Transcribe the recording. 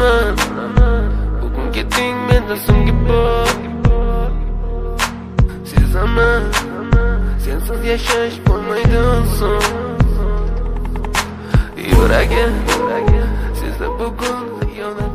qilaman bugungi teng mendan so'nggi bor sezaman sensiz yashash bo'lmaydi so'ng yuragim sezib bugun xiyonat